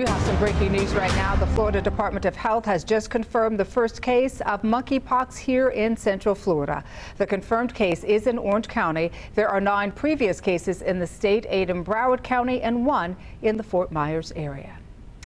We have some breaking news right now. The Florida Department of Health has just confirmed the first case of monkeypox here in Central Florida. The confirmed case is in Orange County. There are nine previous cases in the state, eight in Broward County, and one in the Fort Myers area.